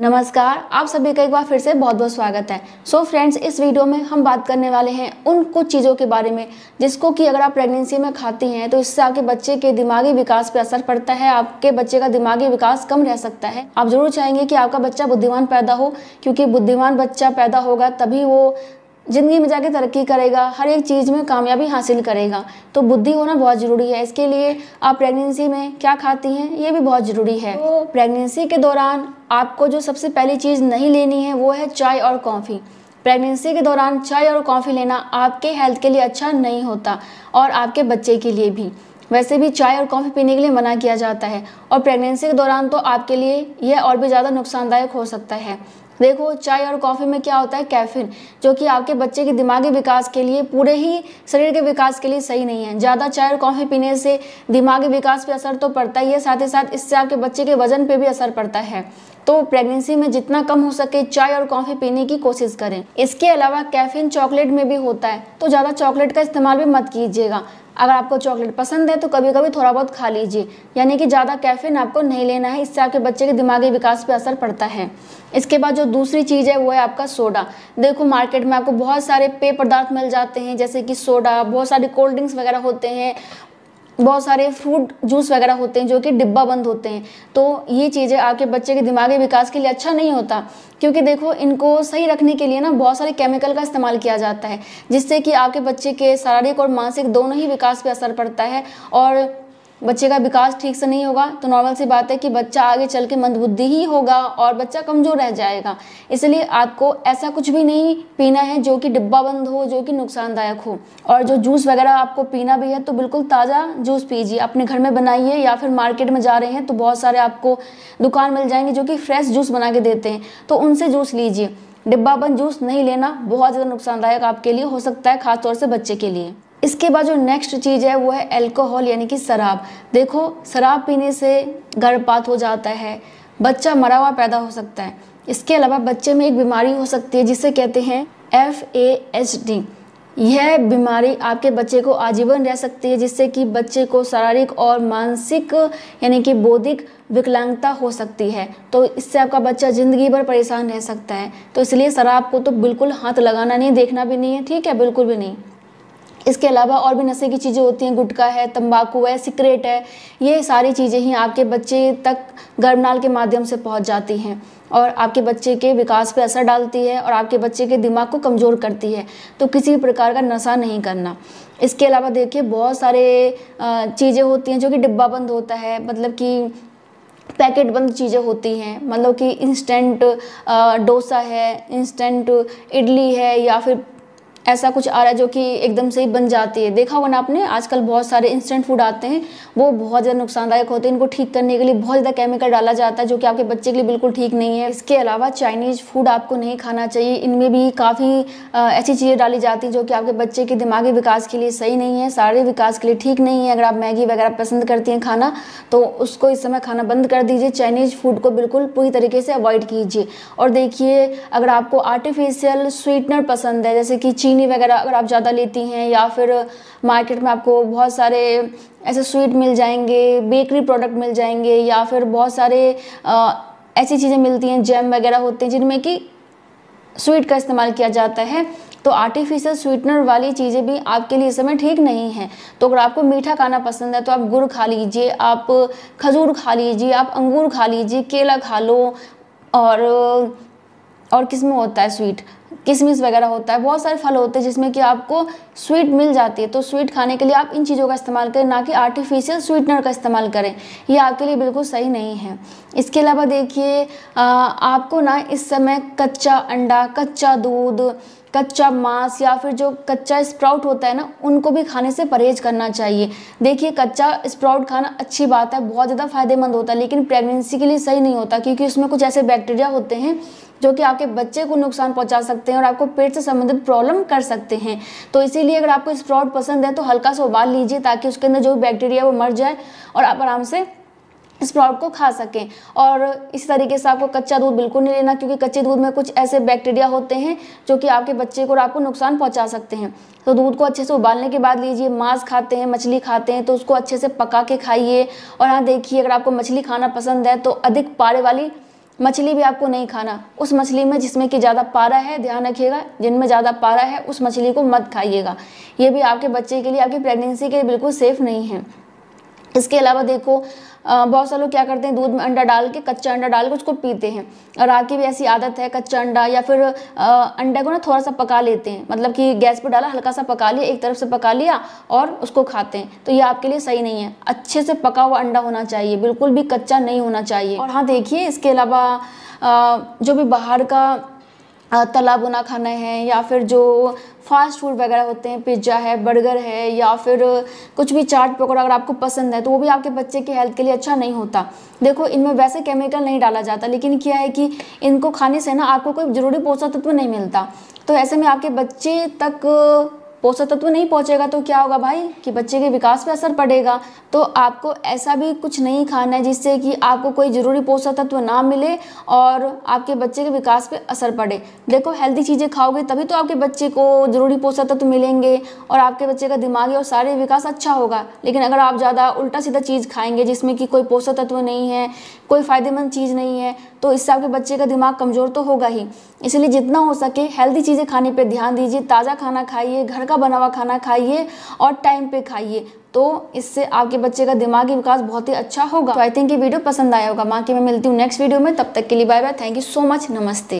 नमस्कार, आप सभी का एक बार फिर से बहुत बहुत स्वागत है। सो so फ्रेंड्स इस वीडियो में हम बात करने वाले हैं उन कुछ चीज़ों के बारे में, जिसको कि अगर आप प्रेगनेंसी में खाती हैं तो इससे आपके बच्चे के दिमागी विकास पर असर पड़ता है, आपके बच्चे का दिमागी विकास कम रह सकता है। आप ज़रूर चाहेंगे कि आपका बच्चा बुद्धिमान पैदा हो, क्योंकि बुद्धिमान बच्चा पैदा होगा, तभी वो ज़िंदगी में जाके तरक्की करेगा हर एक चीज़ में कामयाबी हासिल करेगा। तो बुद्धि होना बहुत ज़रूरी है। इसके लिए आप प्रेगनेंसी में क्या खाती हैं ये भी बहुत ज़रूरी है। तो प्रेगनेंसी के दौरान आपको जो सबसे पहली चीज़ नहीं लेनी है वो है चाय और कॉफ़ी प्रेगनेंसी के दौरान चाय और कॉफ़ी लेना आपके हेल्थ के लिए अच्छा नहीं होता और आपके बच्चे के लिए भी। वैसे भी चाय और कॉफ़ी पीने के लिए मना किया जाता है और प्रेगनेंसी के दौरान तो आपके लिए यह और भी ज़्यादा नुकसानदायक हो सकता है। देखो, चाय और कॉफ़ी में क्या होता है? कैफिन, जो कि आपके बच्चे के दिमागी विकास के लिए, पूरे ही शरीर के विकास के लिए सही नहीं है। ज़्यादा चाय और कॉफ़ी पीने से दिमागी विकास पर असर तो पड़ता ही है, साथ ही साथ इससे आपके बच्चे के वज़न पर भी असर पड़ता है। तो प्रेगनेंसी में जितना कम हो सके चाय और कॉफ़ी पीने की कोशिश करें। इसके अलावा कैफीन चॉकलेट में भी होता है तो ज़्यादा चॉकलेट का इस्तेमाल भी मत कीजिएगा। अगर आपको चॉकलेट पसंद है तो कभी कभी थोड़ा बहुत खा लीजिए। यानी कि ज़्यादा कैफीन आपको नहीं लेना है, इससे आपके बच्चे के दिमागी विकास पर असर पड़ता है। इसके बाद जो दूसरी चीज़ है, वो है आपका सोडा। देखो, मार्केट में आपको बहुत सारे पेय पदार्थ मिल जाते हैं, जैसे कि सोडा, बहुत सारे कोल्ड ड्रिंक्स वगैरह होते हैं बहुत सारे फ्रूट जूस वगैरह होते हैं जो कि डिब्बा बंद होते हैं। तो ये चीज़ें आपके बच्चे के दिमागी विकास के लिए अच्छा नहीं होता, क्योंकि देखो, इनको सही रखने के लिए ना बहुत सारे केमिकल का इस्तेमाल किया जाता है, जिससे कि आपके बच्चे के शारीरिक और मानसिक दोनों ही विकास पर असर पड़ता है। और बच्चे का विकास ठीक से नहीं होगा तो नॉर्मल सी बात है कि बच्चा आगे चल के मंदबुद्धि ही होगा और बच्चा कमज़ोर रह जाएगा। इसलिए आपको ऐसा कुछ भी नहीं पीना है जो कि डिब्बा बंद हो, जो कि नुकसानदायक हो। और जो जूस वगैरह आपको पीना भी है तो बिल्कुल ताज़ा जूस पीजिए। अपने घर में बनाइए या फिर मार्केट में जा रहे हैं तो बहुत सारे आपको दुकान मिल जाएँगे जो कि फ्रेश जूस बना के देते हैं। तो उनसे जूस लीजिए। डिब्बा बंद जूस नहीं लेना बहुत ज़्यादा नुकसानदायक आपके लिए हो सकता है, खासतौर से बच्चे के लिए। इसके बाद जो नेक्स्ट चीज़ है, वो है अल्कोहल यानी कि शराब। देखो, शराब पीने से गर्भपात हो जाता है, बच्चा मरा हुआ पैदा हो सकता है। इसके अलावा बच्चे में एक बीमारी हो सकती है, जिसे कहते हैं एफ़ ए एच डी यह बीमारी आपके बच्चे को आजीवन रह सकती है, जिससे कि बच्चे को शारीरिक और मानसिक, यानी कि बौद्धिक विकलांगता हो सकती है। तो इससे आपका बच्चा ज़िंदगी भर परेशान रह सकता है। तो इसलिए शराब को तो बिल्कुल हाथ लगाना नहीं, देखना भी नहीं है, ठीक है? बिल्कुल भी नहीं। इसके अलावा और भी नशे की चीज़ें होती हैं, गुटखा है, तंबाकू है, सिगरेट है, ये सारी चीज़ें ही आपके बच्चे तक गर्भनाल के माध्यम से पहुँच जाती हैं और आपके बच्चे के विकास पर असर डालती है और आपके बच्चे के दिमाग को कमज़ोर करती है। तो किसी भी प्रकार का नशा नहीं करना। इसके अलावा देखिए, बहुत सारे चीज़ें होती हैं जो कि डिब्बा बंद होता है मतलब कि पैकेट बंद चीज़ें होती हैं मतलब कि इंस्टेंट डोसा है इंस्टेंट इडली है या फिर ऐसा कुछ आ रहा है जो कि एकदम से ही बन जाती है। देखा होगा ना आपने, आजकल बहुत सारे इंस्टेंट फ़ूड आते हैं, वो बहुत ज़्यादा नुकसानदायक होते हैं। इनको ठीक करने के लिए बहुत ज़्यादा केमिकल डाला जाता है, जो कि आपके बच्चे के लिए बिल्कुल ठीक नहीं है। इसके अलावा चाइनीज़ फ़ूड आपको नहीं खाना चाहिए। इनमें भी काफ़ी ऐसी चीज़ें डाली जाती हैं जो कि आपके बच्चे के दिमागी विकास के लिए सही नहीं है, शारीरिक विकास के लिए ठीक नहीं है। अगर आप मैगी वगैरह पसंद करती हैं खाना तो उसको इस समय खाना बंद कर दीजिए। चाइनीज़ फ़ूड को बिल्कुल पूरी तरीके से अवॉइड कीजिए। और देखिए, अगर आपको आर्टिफिशियल स्वीटनर पसंद है, जैसे कि चीनी वगैरह अगर आप ज़्यादा लेती हैं या फिर मार्केट में आपको बहुत सारे ऐसे स्वीट मिल जाएँगे बेकरी प्रोडक्ट मिल जाएँगे या फिर बहुत सारे आ, ऐसी चीज़ें मिलती हैं जैम वगैरह होते हैं जिनमें कि स्वीट का इस्तेमाल किया जाता है। तो आर्टिफिशियल स्वीटनर वाली चीज़ें भी आपके लिए इस समय ठीक नहीं हैं। तो अगर आपको मीठा खाना पसंद है तो आप गुड़ खा लीजिए आप खजूर खा लीजिए आप अंगूर खा लीजिए केला खा लो और और किसमें होता है स्वीट? किशमिश वगैरह होता है, बहुत सारे फल होते हैं जिसमें कि आपको स्वीट मिल जाती है। तो स्वीट खाने के लिए आप इन चीज़ों का इस्तेमाल करें, ना कि आर्टिफिशियल स्वीटनर का इस्तेमाल करें। ये आपके लिए बिल्कुल सही नहीं है। इसके अलावा देखिए आपको ना इस समय कच्चा अंडा, कच्चा दूध कच्चा मांस या फिर जो कच्चा स्प्राउट होता है ना, उनको भी खाने से परहेज करना चाहिए। देखिए, कच्चा स्प्राउट खाना अच्छी बात है, बहुत ज़्यादा फ़ायदेमंद होता है, लेकिन प्रेगनेंसी के लिए सही नहीं होता, क्योंकि उसमें कुछ ऐसे बैक्टीरिया होते हैं जो कि आपके बच्चे को नुकसान पहुँचा सकते हैं और आपको पेट से संबंधित प्रॉब्लम कर सकते हैं। तो इसीलिए अगर आपको स्प्राउट पसंद है तो हल्का सा उबाल लीजिए ताकि उसके अंदर जो बैक्टीरिया वो मर जाए और आप आराम से स्प्राउट को खा सकें। और इस तरीके से आपको कच्चा दूध बिल्कुल नहीं लेना, क्योंकि कच्चे दूध में कुछ ऐसे बैक्टीरिया होते हैं, जो कि आपके बच्चे को और आपको नुकसान पहुँचा सकते हैं। तो दूध को अच्छे से उबालने के बाद लीजिए, मांस खाते हैं, मछली खाते हैं तो उसको अच्छे से पका के खाइए। और हाँ देखिए, अगर आपको मछली खाना पसंद है तो अधिक पारे वाली मछली भी आपको नहीं खाना। उस मछली में जिसमें कि ज़्यादा पारा है, ध्यान रखिएगा, जिनमें ज़्यादा पारा है, उस मछली को मत खाइएगा। ये भी आपके बच्चे के लिए, आपकी प्रेगनेंसी के लिए बिल्कुल सेफ़ नहीं है। इसके अलावा देखो बहुत सारे लोग क्या करते हैं, दूध में अंडा डाल के कच्चा अंडा डाल के उसको पीते हैं। और आपकी भी ऐसी आदत है, कच्चा अंडा या फिर अंडे को ना थोड़ा सा पका लेते हैं। मतलब कि गैस पर डाला, हल्का सा पका लिया, एक तरफ़ से पका लिया और उसको खाते हैं। तो ये आपके लिए सही नहीं है। अच्छे से पका हुआ अंडा होना चाहिए, बिल्कुल भी कच्चा नहीं होना चाहिए। और हाँ देखिए, इसके अलावा जो भी बाहर का तला बुना खाना है, या फिर जो फास्ट फ़ूड वगैरह होते हैं पिज़्ज़ा है बर्गर है, या फिर कुछ भी चाट पकौड़ा अगर आपको पसंद है तो वो भी आपके बच्चे के हेल्थ के लिए अच्छा नहीं होता। देखो, इनमें वैसे केमिकल नहीं डाला जाता, लेकिन क्या है कि इनको खाने से ना आपको कोई ज़रूरी पोषक तत्व नहीं मिलता। तो ऐसे में आपके बच्चे तक पोषक तत्व नहीं पहुंचेगा तो क्या होगा भाई कि बच्चे के विकास पे असर पड़ेगा। तो आपको ऐसा भी कुछ नहीं खाना है जिससे कि आपको कोई ज़रूरी पोषक तत्व ना मिले और आपके बच्चे के विकास पे असर पड़े। देखो हेल्दी चीज़ें खाओगे तभी तो आपके बच्चे को ज़रूरी पोषक तत्व मिलेंगे और आपके बच्चे का दिमागी और शारीरिक विकास अच्छा होगा। लेकिन अगर आप ज़्यादा उल्टा सीधा चीज़ खाएँगे जिसमें कि कोई पोषक तत्व नहीं है, कोई फ़ायदेमंद चीज़ नहीं है तो इससे आपके बच्चे का दिमाग कमज़ोर तो होगा ही। इसलिए जितना हो सके हेल्दी चीज़ें खाने पर ध्यान दीजिए, ताज़ा खाना खाइए, घर का बना हुआ खाना खाइए और टाइम पर खाइए। तो इससे आपके बच्चे का दिमागी विकास बहुत ही अच्छा होगा। तो आई थिंक ये वीडियो पसंद आया होगा। माँ की मैं मिलती हूँ नेक्स्ट वीडियो में। तब तक के लिए bye bye thank you so much नमस्ते।